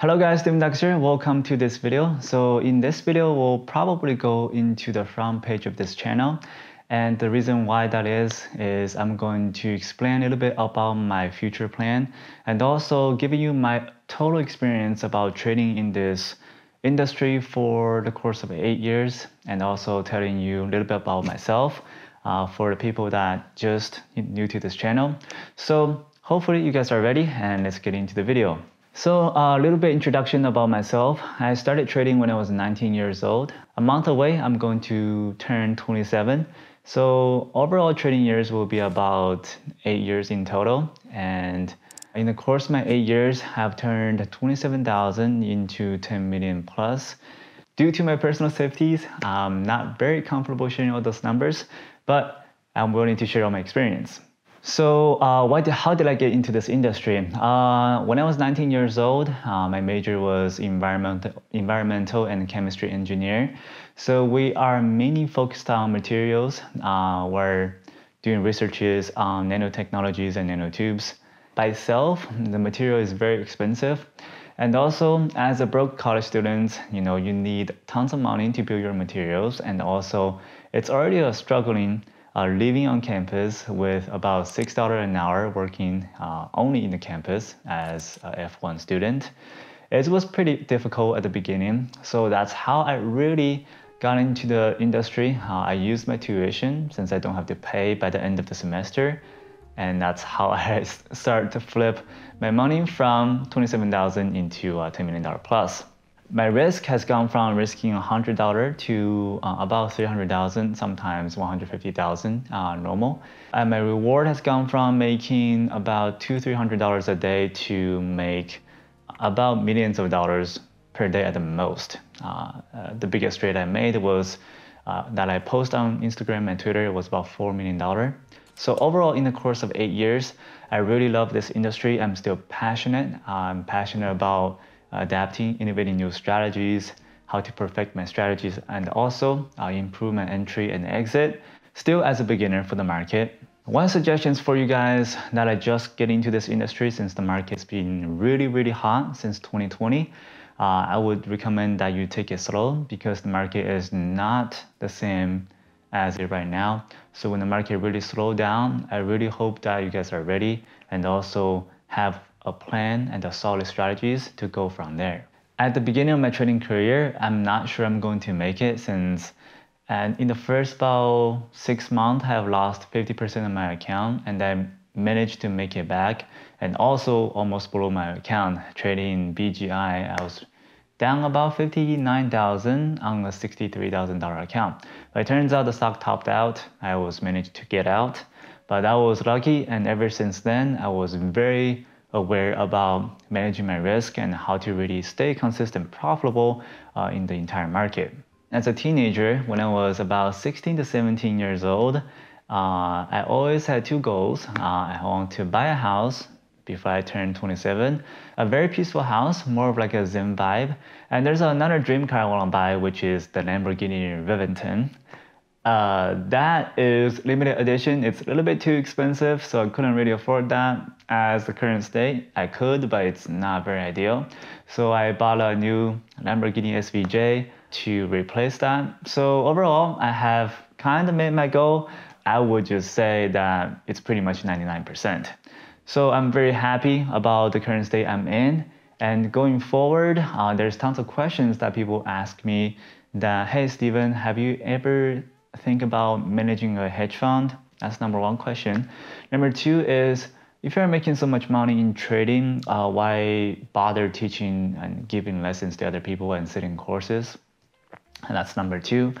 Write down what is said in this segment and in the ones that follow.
Hello guys, Dux here. Welcome to this video. So in this video, we'll probably go into the front page of this channel. And the reason why that is, is I'm going to explain a little bit about my future plan and also giving you my total experience about trading in this industry for the course of eight years and also telling you a little bit about myself uh, for the people that just new to this channel. So hopefully you guys are ready and let's get into the video. So a little bit introduction about myself. I started trading when I was 19 years old. A month away, I'm going to turn 27. So overall trading years will be about eight years in total. And in the course of my eight years, I've turned 27,000 into 10 million plus. Due to my personal safeties, I'm not very comfortable sharing all those numbers, but I'm willing to share all my experience. So uh, why did, how did I get into this industry? Uh, when I was 19 years old, uh, my major was environmental, environmental and chemistry engineer. So we are mainly focused on materials. Uh, we're doing researches on nanotechnologies and nanotubes. By itself, the material is very expensive. And also, as a broke college student, you know, you need tons of money to build your materials. And also, it's already a struggling uh, living on campus with about $6 an hour working uh, only in the campus as a F1 student. It was pretty difficult at the beginning, so that's how I really got into the industry. Uh, I used my tuition since I don't have to pay by the end of the semester, and that's how I started to flip my money from 27,000 into uh, $10 million plus my risk has gone from risking $100 to uh, about 300,000, sometimes 150,000 uh, normal. And my reward has gone from making about two, $300 a day to make about millions of dollars per day at the most. Uh, uh the biggest trade I made was uh, that I post on Instagram and Twitter was about $4 million. So overall, in the course of eight years, I really love this industry. I'm still passionate. I'm passionate about adapting, innovating new strategies, how to perfect my strategies, and also uh, improve my entry and exit, still as a beginner for the market. One suggestion for you guys that I just get into this industry since the market's been really, really hot since 2020. Uh, I would recommend that you take it slow because the market is not the same as it right now. So when the market really slow down, I really hope that you guys are ready and also have a plan and a solid strategies to go from there. At the beginning of my trading career, I'm not sure I'm going to make it since and in the first about six months, I have lost 50% of my account and I managed to make it back and also almost blew my account trading BGI. I was down about 59,000 on a $63,000 account. But it turns out the stock topped out. I was managed to get out, but I was lucky. And ever since then, I was very aware about managing my risk and how to really stay consistent profitable uh, in the entire market. As a teenager, when I was about 16 to 17 years old, uh, I always had two goals. Uh, I want to buy a house before I turned 27, a very peaceful house, more of like a Zen vibe. And there's another dream car I want to buy, which is the Lamborghini Vivintone. Uh, that is limited edition. It's a little bit too expensive, so I couldn't really afford that as the current state. I could, but it's not very ideal. So I bought a new Lamborghini SVJ to replace that. So overall, I have kind of made my goal. I would just say that it's pretty much 99%. So I'm very happy about the current state I'm in. And going forward, uh, there's tons of questions that people ask me that, hey, Steven, have you ever think about managing a hedge fund? That's number one question. Number two is if you're making so much money in trading, uh, why bother teaching and giving lessons to other people and sitting courses? And that's number two.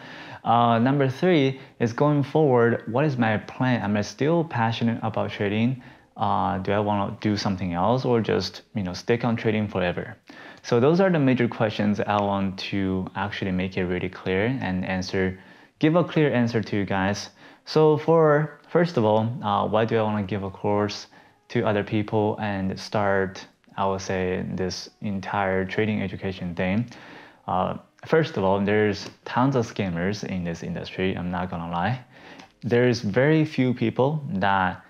Uh, number three is going forward, what is my plan? Am I still passionate about trading? Uh, do I want to do something else or just you know stick on trading forever? So those are the major questions I want to actually make it really clear and answer give a clear answer to you guys. So for first of all, uh, why do I want to give a course to other people and start, I would say, this entire trading education thing? Uh, first of all, there's tons of scammers in this industry. I'm not gonna lie. There's very few people that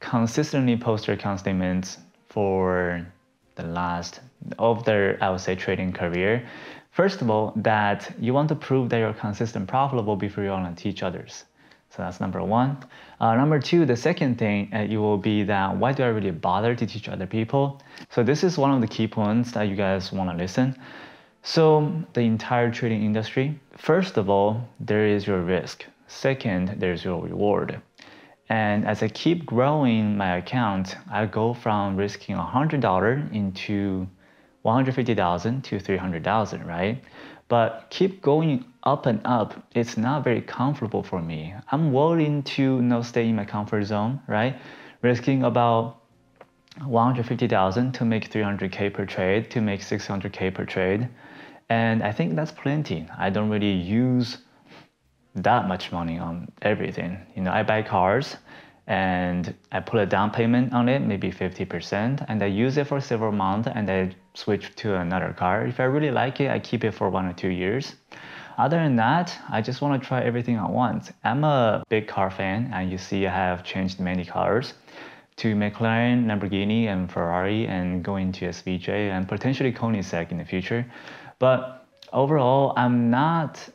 consistently post their account statements for the last of their, I would say, trading career. First of all, that you want to prove that you're consistent profitable before you want to teach others. So that's number one. Uh, number two, the second thing uh, it will be that why do I really bother to teach other people? So this is one of the key points that you guys want to listen. So the entire trading industry, first of all, there is your risk. Second, there's your reward. And as I keep growing my account, I go from risking $100 into 150,000 to 300,000, right? But keep going up and up, it's not very comfortable for me. I'm willing to you know, stay in my comfort zone, right? Risking about 150,000 to make 300k per trade, to make 600k per trade. And I think that's plenty. I don't really use that much money on everything. You know, I buy cars and I put a down payment on it, maybe 50%, and I use it for several months and I switch to another car. If I really like it, I keep it for one or two years. Other than that, I just want to try everything at once. I'm a big car fan, and you see I have changed many cars to McLaren, Lamborghini, and Ferrari, and going to SVJ and potentially Koenigsegg in the future. But overall, I'm not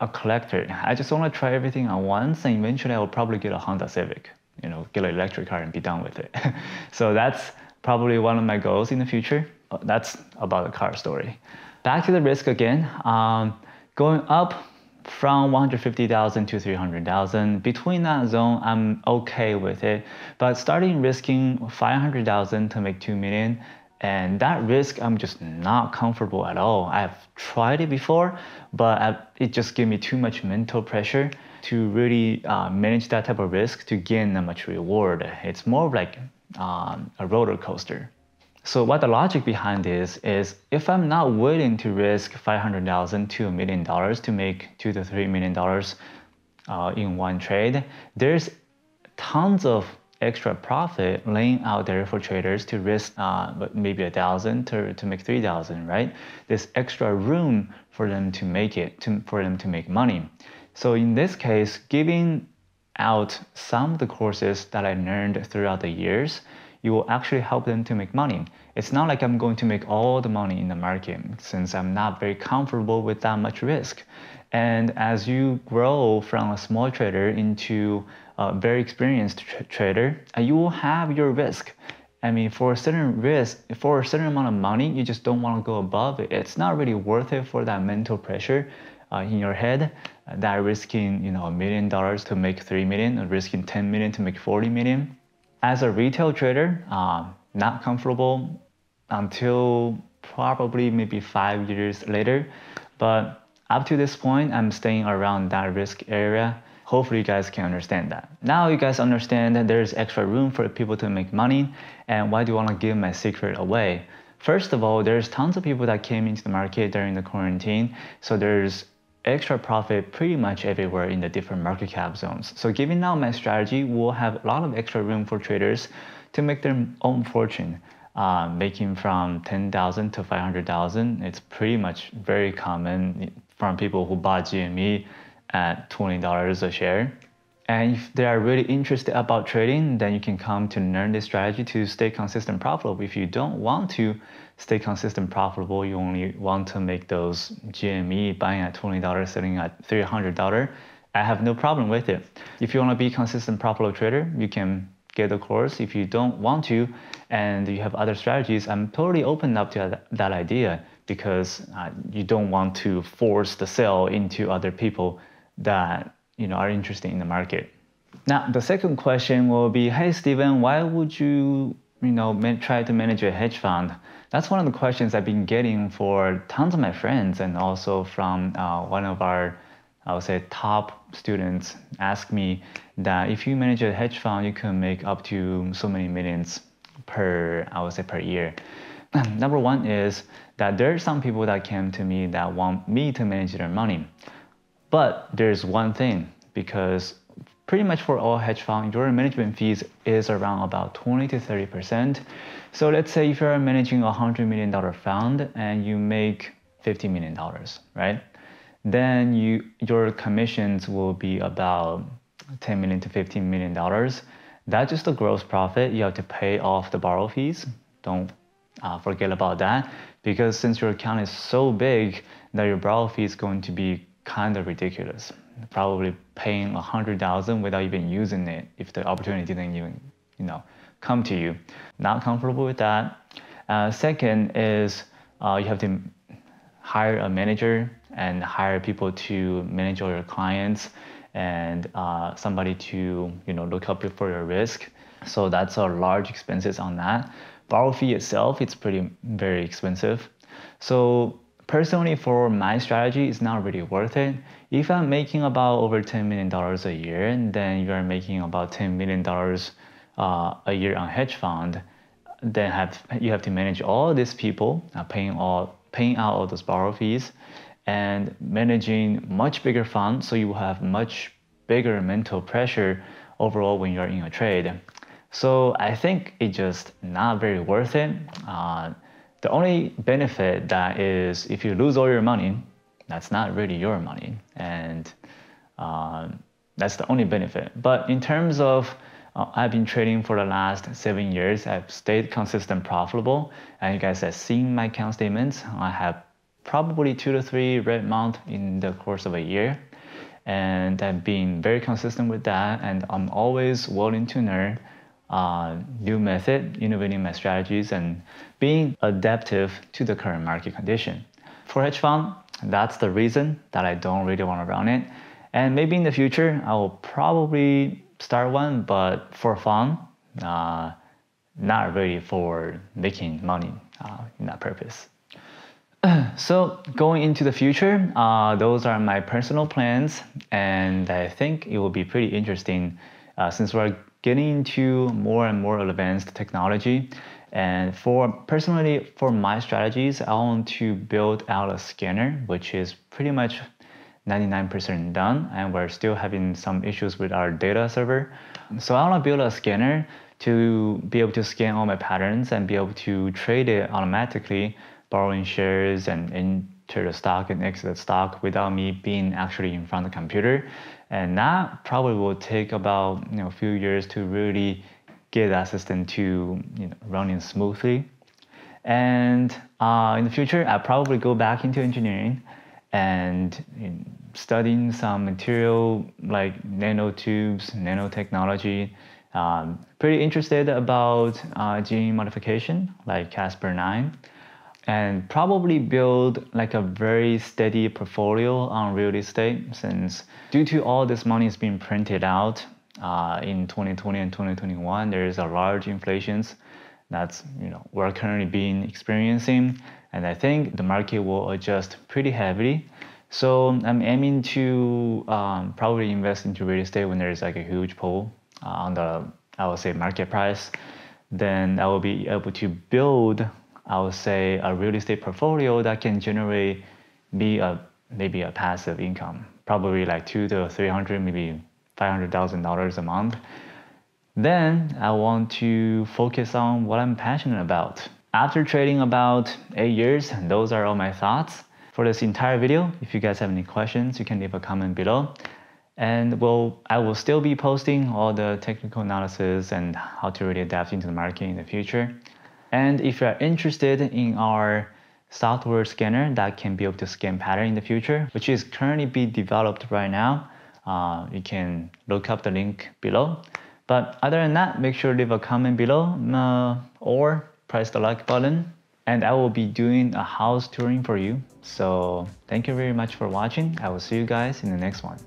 a collector. I just want to try everything at once, and eventually I will probably get a Honda Civic. You know, get an electric car and be done with it. so that's probably one of my goals in the future. Uh, that's about the car story. Back to the risk again. Um, going up from 150,000 to 300,000. Between that zone, I'm okay with it. But starting risking 500,000 to make 2 million, and that risk i'm just not comfortable at all i've tried it before but I, it just gave me too much mental pressure to really uh, manage that type of risk to gain that much reward. It's more like um, a roller coaster. So what the logic behind this is if i'm not willing to risk 500000 to a million dollars to make two to three million dollars uh, in one trade there's tons of extra profit laying out there for traders to risk uh, maybe a thousand to, to make 3000 right? There's extra room for them to make it to, for them to make money so in this case giving out some of the courses that i learned throughout the years you will actually help them to make money it's not like i'm going to make all the money in the market since i'm not very comfortable with that much risk and as you grow from a small trader into a very experienced tra trader, uh, you will have your risk. I mean, for a certain risk, for a certain amount of money, you just don't want to go above it. It's not really worth it for that mental pressure uh, in your head. That risking, you know, a million dollars to make three million, or risking 10 million to make 40 million. As a retail trader, uh, not comfortable until probably maybe five years later. But up to this point, I'm staying around that risk area. Hopefully you guys can understand that. Now you guys understand that there's extra room for people to make money and why do you want to give my secret away? First of all, there's tons of people that came into the market during the quarantine. So there's extra profit pretty much everywhere in the different market cap zones. So given out my strategy will have a lot of extra room for traders to make their own fortune. Uh, making from 10,000 to 500,000, it's pretty much very common from people who bought GME at $20 a share. And if they are really interested about trading, then you can come to learn this strategy to stay consistent profitable. If you don't want to stay consistent profitable, you only want to make those GME buying at $20, selling at $300, I have no problem with it. If you want to be consistent profitable trader, you can get the course. If you don't want to and you have other strategies, I'm totally open up to that idea because uh, you don't want to force the sale into other people that you know are interested in the market. Now the second question will be, hey Steven, why would you you know try to manage a hedge fund? That's one of the questions I've been getting for tons of my friends and also from uh, one of our I would say top students ask me that if you manage a hedge fund, you can make up to so many millions per I would say per year. Number one is that there are some people that came to me that want me to manage their money. But there's one thing because pretty much for all hedge fund, your management fees is around about 20 to 30%. So let's say if you're managing a $100 million fund and you make $50 million, right? Then you your commissions will be about 10 million to 15 million dollars. That's just the gross profit. You have to pay off the borrow fees. Don't uh, forget about that because since your account is so big that your borrow fee is going to be kind of ridiculous. Probably paying a hundred thousand without even using it if the opportunity didn't even, you know, come to you. Not comfortable with that. Uh, second is uh, you have to hire a manager and hire people to manage all your clients and uh, somebody to you know look up for your risk. So that's a large expenses on that. Borrow fee itself, it's pretty very expensive. So personally for my strategy it's not really worth it. If i'm making about over 10 million dollars a year and then you're making about 10 million dollars uh, a year on hedge fund then have you have to manage all these people uh, paying all paying out all those borrow fees and managing much bigger funds so you will have much bigger mental pressure overall when you're in a trade. So i think it's just not very worth it. Uh, the only benefit that is if you lose all your money, that's not really your money, and uh, that's the only benefit. But in terms of uh, I've been trading for the last seven years. I've stayed consistent, profitable, and you guys have seen my account statements. I have probably two to three red month in the course of a year, and I've been very consistent with that. And I'm always willing to learn uh, new method, innovating my strategies, and being adaptive to the current market condition. For hedge fund, that's the reason that I don't really want to run it. And maybe in the future, I will probably start one, but for fun, uh, not really for making money uh, in that purpose. so going into the future, uh, those are my personal plans, and I think it will be pretty interesting uh, since we're getting into more and more advanced technology. And for personally, for my strategies, I want to build out a scanner, which is pretty much 99% done. And we're still having some issues with our data server. So I want to build a scanner to be able to scan all my patterns and be able to trade it automatically, borrowing shares and enter the stock and exit the stock without me being actually in front of the computer and that probably will take about you know a few years to really get that system to you know, running smoothly. And uh, in the future, I'll probably go back into engineering and you know, studying some material like nanotubes, nanotechnology. Um, pretty interested about uh, gene modification like Casper9 and probably build like a very steady portfolio on real estate since due to all this money is being printed out uh, in 2020 and 2021 there is a large inflations that's you know we're currently being experiencing. And i think the market will adjust pretty heavily. So i'm aiming to um, probably invest into real estate when there's like a huge pull uh, on the i would say market price. Then i will be able to build I would say a real estate portfolio that can generate me a maybe a passive income, probably like two to three hundred, maybe five hundred thousand dollars a month. Then I want to focus on what I'm passionate about. After trading about eight years, those are all my thoughts for this entire video. If you guys have any questions, you can leave a comment below. And well, I will still be posting all the technical analysis and how to really adapt into the market in the future. And if you're interested in our software scanner that can be able to scan pattern in the future, which is currently being developed right now, uh, you can look up the link below. But other than that, make sure to leave a comment below uh, or press the like button. And I will be doing a house touring for you. So thank you very much for watching. I will see you guys in the next one.